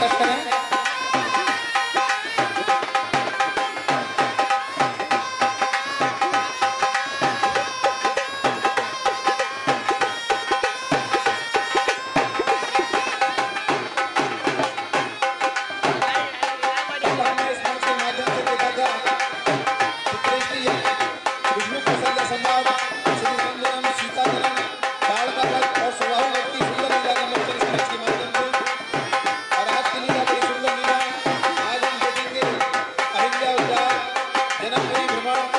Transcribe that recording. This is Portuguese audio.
करें। Amém, irmão.